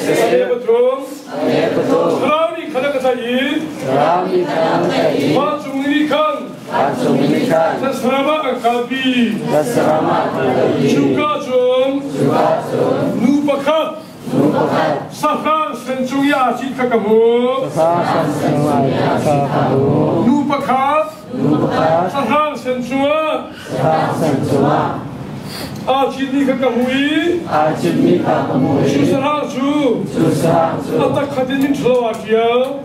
Saya betul. Betul. Sesama. Juga jom. Juga. Nupakat. Nupakat. Ya kakamu. Semua kakamu. Nupakat. Nupakat. 아주니까 가무이? 아주니까 가무이? 주사주. 주사주. 아따카디님 줄라와기야.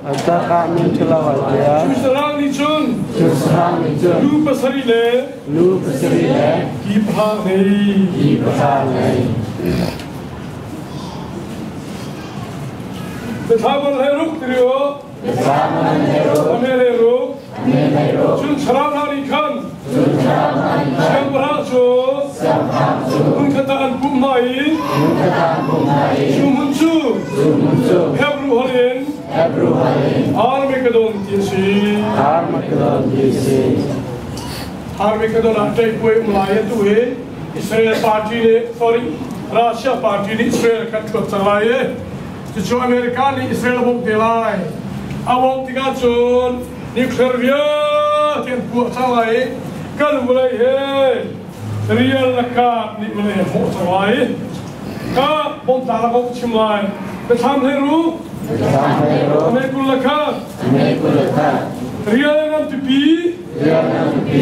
아따카님 줄라와기야. 주사랑니준 주사랑니준 루파사리네. 루파사리네. 이파네이. 이파네이. 대사번 네, 해룩 드려 대사번 네, 해룩. 아멘 해룩. 아멘 해룩. 준사랑하니까 정하죠 문카탄 붐마이 주문주 헤브루하린 아르메카돈 디시 아르메카돈 디시 Armageddon attack हुए मुलायम हुए Israel party ने sorry Russia party ने Israel खत को चलाए। जो अमेरिका ने इसराइल वो दिलाए अब वो दिखा जो न्यूक्लियर व्यय चलाए। kan we hier real de kaart niet meer in hoogte waaien. Kaart, want daar op het gemaakt. Met hem heen roep. Met hem kap, roep. Met hem heen roep. Met hem heen roep. Met hem heen roep.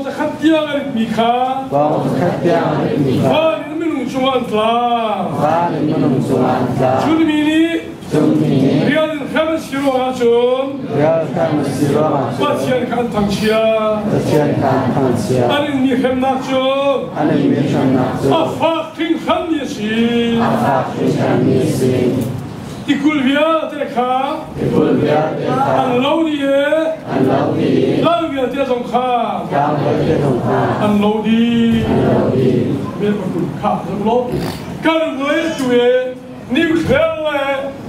Met hem de roep. Met hem heen roep. Met hem heen roep. Met hem 위한 헤븐시.로 하준 Yes, I'm a Yes, I'm a Yes, I'm a Yes, I'm a Yes, I'm a Yes, a Yes, I'm a Yes, I'm a Yes, I'm a Yes, I'm a Yes, I'm a Yes, I'm a Yes, I'm a Yes, I'm a Yes, I'm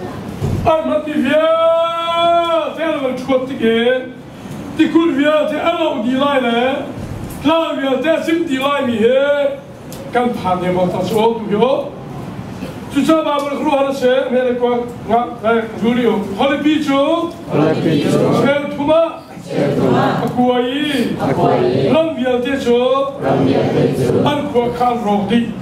Armat die vier Ferwegschkottige, die Kurvia die Ella die Leine, Klavia der sind die Leine hier, kan Panje macht das so jo. Zusammen aber gro hat es mehr ko na Julio. Holle Picho. Holle Picho. Schwer Tuma. Akuai. Akuai. Lam wir techo. Lam wir techo. An ko kan Rodi.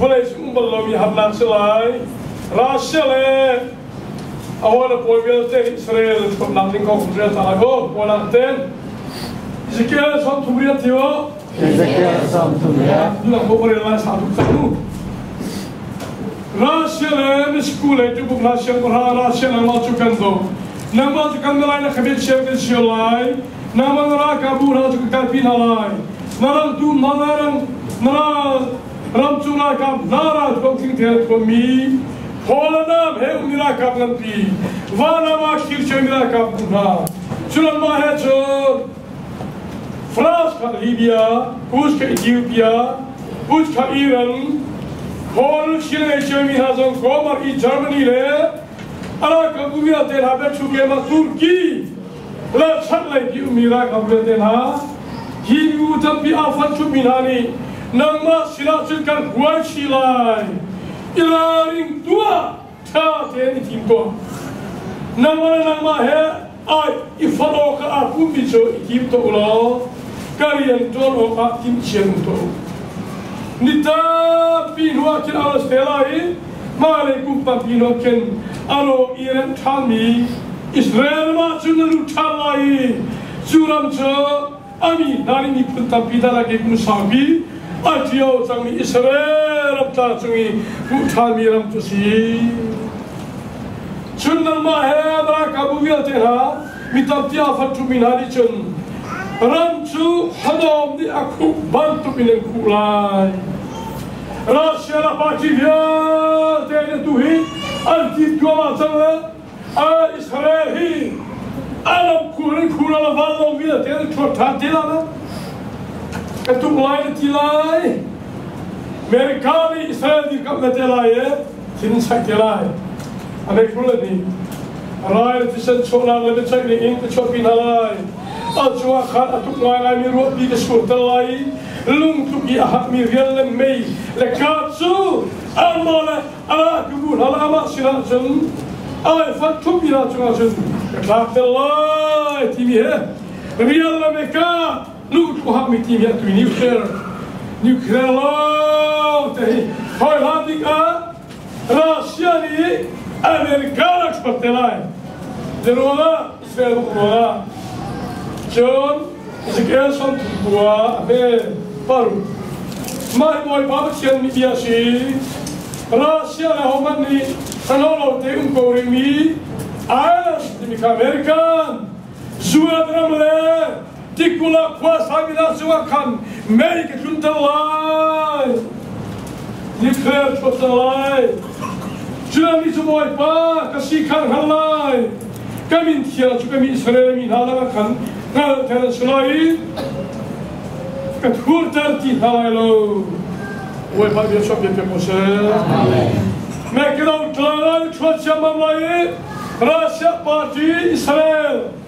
Boleh sumbal lo mi hamlan selai. Rasya le. Awal poi bil te Israel ko nang ning ko kumria ta go pola ten. Ezekiel som tumria tio. Ezekiel som tumia. Dula ko boleh la sa tu tanu. Rasya le mi skule tu bu rasya ko ha rasya na ma chu kan do. Nama tu kan lai na khabit shiolai. Nama na ka bu na tu ka pin halai. Tu nara chu na ka nara рамцулакам нарадком килтерткоми холанам ҳеу миракабнанпи ва намак кирчо миракабнуна чунан маҳечор фрашка либия кушка этиопия кушка иран Kol şirneşemi hazon komar i Germany le ara kabumira tel habe çuke ma Turki la çarlay ki umira kabule tel ha hi utan bi afat şu binani nang ma sila chil kan huai shilai, ilaring tua ta te ni tim to. Nang ma nang ma he, ai ifano ka apum bicho i tim to ulo, karian to o ka tim chen to. Nita pinua kin alas telai, male kumpa pinua kin alo iran tami, Israel ma chunalu talai, suram cho, ami nari mi punta pidala ke kum atio changi Israel apta chungi utami ram tusi. Chunnan ma he dra kabuya te ha, mitaptia fatu minari chun. Ranchu hadom di aku bantu pinen kulai. Rasya la pati via tene tuhi, alti tua ma changa, a Israel hi alam kurin kuna la valo vida te chot ta te la na كتب لاين تلاي ميركاني إسرائيل دي قبل تلاي تنسى تلاي أنا كل دي راي تشد شو نال بتشك لين تشوف بين هلاي أجوا خار أتوك ما لا ميرو بيك شو تلاي لون تبي أحد ميريال مي لكاتشو أمانة أنا هلا ما شراجن أي فتوب يراجن لا تلاي تبيه ريال مكات Nu what my team yet we new Nu New hello. Hoi laat ik aan. Rashani Amerikaans. De roda is weer. John is een van be paru. Maar mooi babetje mi, die asi. Rashani homani kanolo te un korimi. Ayas de artikula koja samina se vakam, melike čuntalaj, ni perčo talaj, čila mi se moj pa, kasi kar halaj, kamin tjela ću kamin sre mi nala vakam, nala tjela šlaj, kad hurtar ti halajlo, uvoj pa vješo pjepe može. Mekina utlala, čvaća mamlaje, Russia party Israel.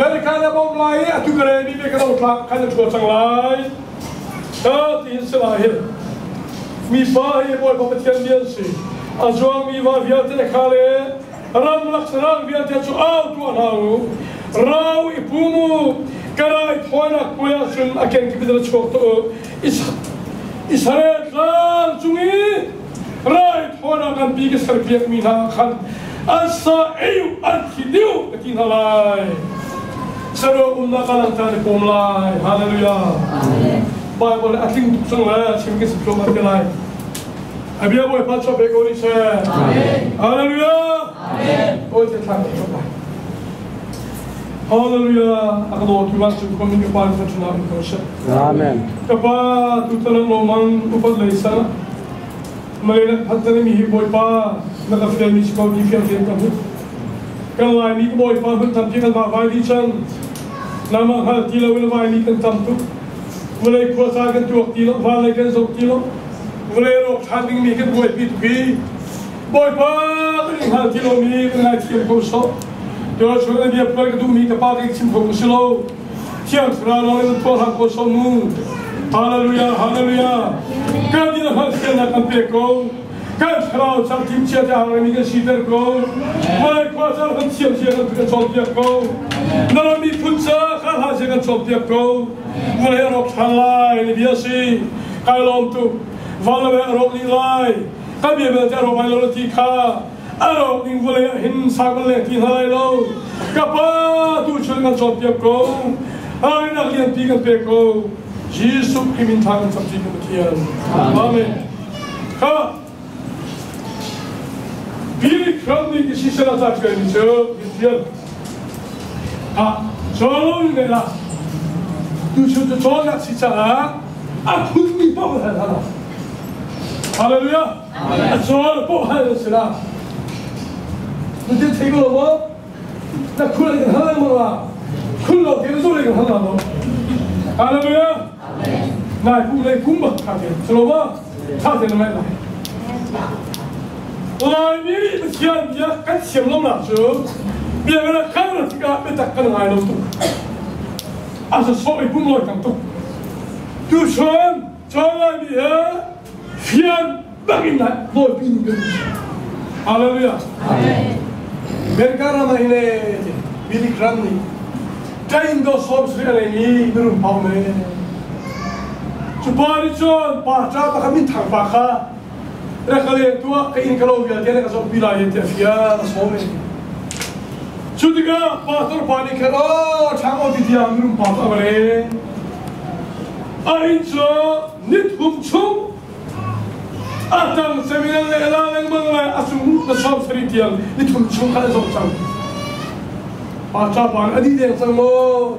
ملكانا بوملاي أتقرأ بي بكرا وطلاق كان شو تنلاي تاتي سلاهر مي باهي بوي بمتكن بيانسي أزوامي وافيات لكالي رم لقصران بيات يتسو آوت وانهارو راو إبومو كرايت حوانا كوياسن أكين كبدلت شوكتو إسرائيل لأن زوي رايت حوانا غن بيك سربيك منها خان أسا أيو أنت ديو لكن هلاي 서로 올라가는 자리 봄라이. 할렐루야. 바이블 아팅 독성라 심기스 좀 만들라이. 아비아보의 파초 백오리세 할렐루야. 어제 사람이 좋다 할렐루야. 아까도 기왕수 고민이 빠르서 주나비 도시 아멘. 그바 두터는 로만 우padle 있잖아. 말이나 파트는 미히 보이파 내가 피아미시고 미피아 피아미시고 그러나 미고 보이파 흩탄 피는 마바이 리찬 ti ka ba vai di chan na ma ha ti lo will vai ni kan tam tu. Mulai ko sa kan tu ti lo va lai kan so ti lo mulai ro chan ding mi kan boy pi tu pi boy pa ni ha ti lo mi kan ti ko so to so na dia pa tu mi ka pa ka chim ko so lo tiang ra lo ni to ha ko so mu di na ha ti na kan pe ko kan trao chang tim chia ja ha mi ka si der ko mulai ko sa chiam chia ko 나라미 분자 가라제가 접대고 나라로 살라이 리비아시 가일롬투 발레베 로글라이 까비베 테로 바일로티카 아로 닝불레 힌사글레 티하라이로 까파 두출가 접대고 아이나 그냥 비가 빼고 예수 그리스도 타는 접대고 티야 아멘 가 Bir kranlık işi sen atak vermişim. Bizler 아, 좋은 거다. 유시도 좋은 낚시잖아. 아, 군이 뽑아야 아, 뭐? 하나. 할렐루야. 아, 좋아를 뽑아야 되시라. 이제 제거 넘어. 나 쿨하게 하나 몰라. 쿨로 되는 소리가 하나 뭐. 할렐루야. 나의 굴에 군박하게 들어봐. 다 되는 말이다. 와, 네. 미리 기한 약간 시험 넘나죠. Chupari chon pa cha pa kami thang pa kha. Rekale tua kain kalau via dia ka sob bila ye te fia na so me. Chudiga pa tor pa ni kero chango ti dia birum pa pa le. Ai cho nit hum chung atang seminan le la leng mang la asum na sob sri tiang ni tum chung kha sob chang pa cha pa adi de sang mo eh ta mi chu Washington kru bi gi so जुदगा पात्र पानी के रो छांगो दिदी आंगरुम पाता बने आई जो नित हुम छुम 아땅 세미나에 엘라랭 망라 아숨 나 처음 서리티앙 이툼 중간에 속상 아차방 어디대 상모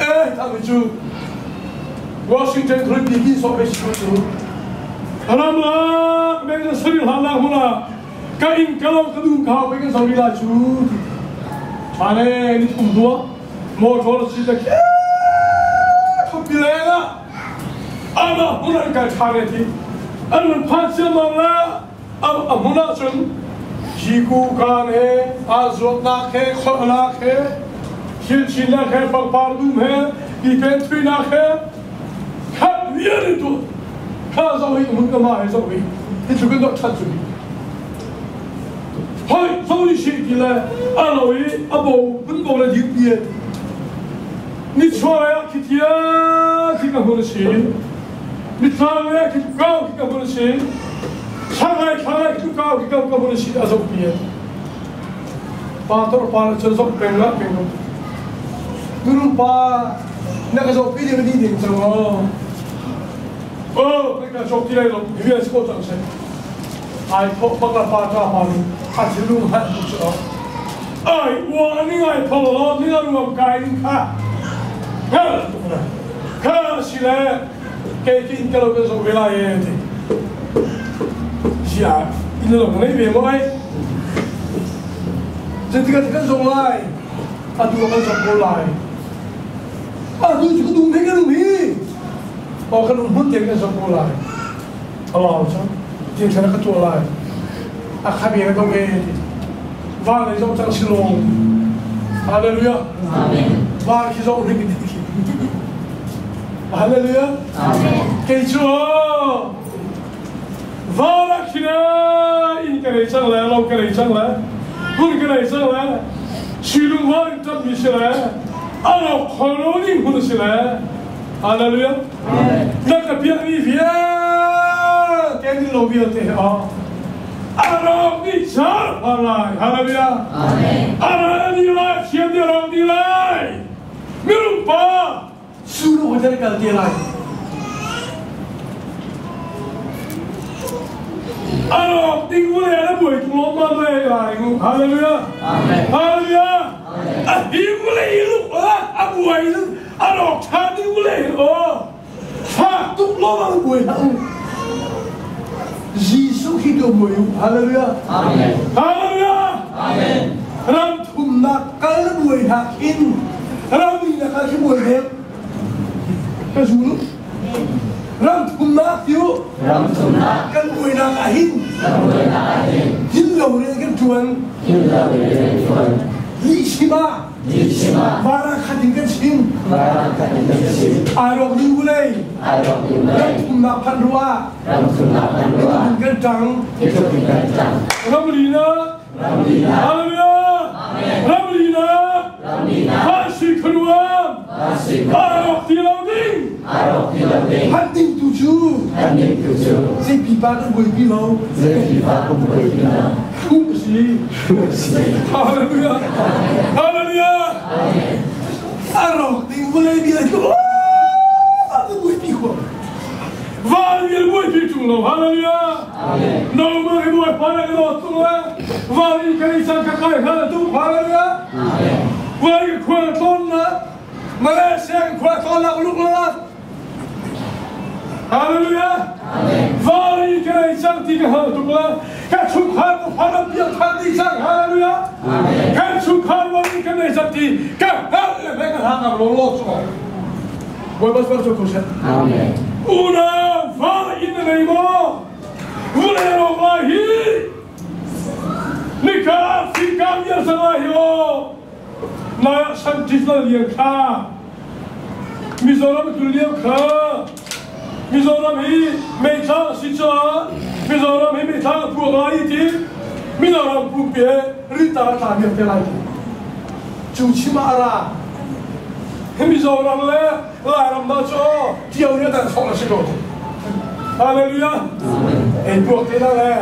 에 당주 워싱턴 그런 비기 소배 시고주 하나마 맹자 서리 하나 호나. 가인 가로 그둥 가오백은 서리라 주 Mané, ele empurrou, mostrou no sítio aqui. Com pilena. Ama, muna, cai, cai, cai. Ama, passe, mamã. Ama, muna, sim. Chico, cane, azul, naque, colaque. Chilchi, naque, papardo, me. Vivente, naque. Cabe, vira, tu. Casa, oi, muito mais, oi. E tu vendo, tá, tu vendo. Hoi Zolikile Aloe abo bunbola yupie. Niçoya kitiya kika konuşayım. Niçoya kika kika konuşayım. Şangay şangay kika kika kika konuşayım azok diye. Pator para çözok pengla pengla. Durum pa ne kadar çok pili mi değil mi? Oh, ne kadar çok pili mi? Güvensiz kotan sen. go le die die. Niet zo ja, kit ja, kit kan horen zien. Niet zo ja, kit gauw, kit kan horen zien. Changai, changai, kit gauw, kit kan horen zien as ook die. Pater, pater, zo zo penga, penga. Guru pa, na ka zo pili ni din zo. Oh, na ka zo pili lo, ni ya sko tang sai. Ai, po pa ka pa ka pa ni. 他是路很不知道。哎，我另外跑了，另外 Zijn ze naar het toilet? Achamine, dominee. Waar is onze siloem? Alleluia. Alléluia. Waar is onze ringetik? Alleluia. Amen. Kij ho! Waar is je? Nou? In keren is er lang, lang keren is er lang, lang keren is er lang. Siloem waar is dat Alléluia. Alhoewel er niemand is. Ke cho va la ki na in ka re chang la lo ka re chang la hun ka re chang la shilung va ta mi shi la a lo khono ni hun shi la hallelujah amen na ka pia ni via ke ni lo via te a Arab amen Arab ni lai chiam ni Arab ni lai mirum pa suru ho jare kal dia lai Arab ni gule ana boy tu lo ma lai lai hallelujah amen hallelujah a hi gule ilu a abu ai ilu Arab Giêsu Kitô mùi Hallelujah. Amen. Hallelujah. Amen. Ram thum na kal mùi hạc in. Ram mi na kal mùi hẹp Cái Ram thum na tiêu Ram thum na Kal mùi na ngà in. Kal mùi na ngà hin Hin lâu rê cái chuan Hin lâu rê cái chuan Lì shima. Lì shima. Vara arok dimulai thum na pan ruwa ram suna kedua kan tang itu na Ramlina hallelujah ram li na Ramlina ha shi khruwa masih arok ti lo ding arok tidak deh han ding tu chu kami tujuh. Si pi ba buai pi lo Zekiva kumpulina Kumsi. Haleluya. Haleluya. Arok ting boleh bila tu. Ada buat piku. Val dia buat piku lo. Haleluya. Amin Arroz, tengo la vida. Valje Vujiću, haleluja! Na umari moj pana kada ostalo valje kalisan kakaj hada tu, haleluja! Valje koja tonna, Malesija koja tonna ulukla Haleluja! Valje kalisan ti kahada tu, haleluja! Kan sukhar ko pada biar tadi sang. Haleluya. Amin kan sukhar wani kan nei sabti kan hal le ben hang am lo lo so Voi bas bas ko sen Amin una fala in the name of Ule ro میذارم هی میتا سیچا میذارم هی میتا بوغایتی میذارم بوبیه ریتا تعمیر تلایی چوچی مارا میذارم له لارم باچو تیاویه در خالش دو هاللویا ای بوغتی داره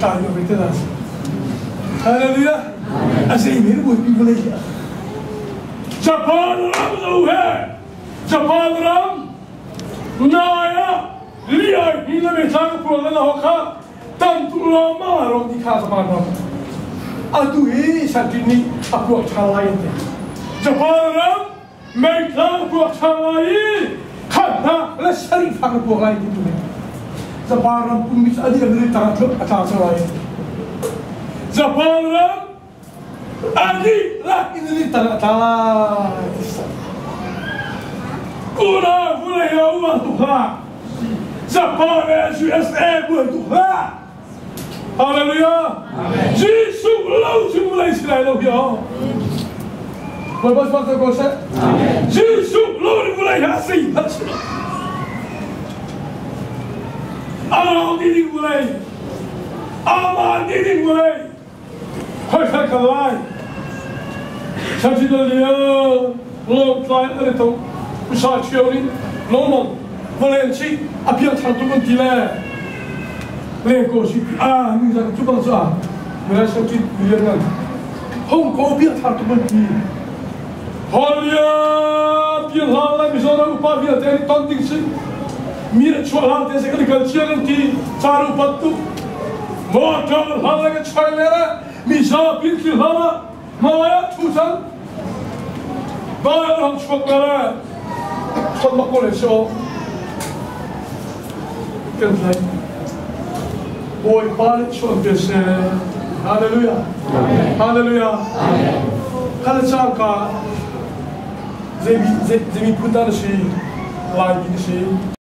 تعمیر بیتی داره هاللویا از این میرو بیبلیه جبان رمزو ہے جبان رمز 나야 리얼 이놈의 장부로 나오카 땅뚜라 마로 니카서 만나 아두 이사티니 아부아 차라인데 저바람 메이타 부아 차라이 칸나 라 샤리파가 부아가 있는데 저바람 꿈미스 아디가 그리 따라서 아차서라이 저바람 아디 라 이들이 따라 따라 Kuravule yauma duha. Zapovežu jas neboj duha. Aleluja. Žišu louču o Izraelov jo. Pojďme spát do koše. Žišu louču mle jasný pačno. Ano, didi mulej. Ama didi mulej. Hoďte kalaj. Sačitelio. Loučaj, ale to. Żaciori, Lomon, Valenci, a piatra tu contine. Lego si, a, mi za tu baza. Mira sa ti bilan. Hong ko piatra tu contine. Holia, piatra la misora upa piatra tontik si. Mira çoğalan tese kadar kalçiyanın ti çarı pattu. Motor halaka çaylara この子でしょ？現在もうい？っぱい承継してハレルヤ。ハレルヤ。か。ゼミゼゼミプタルシイシ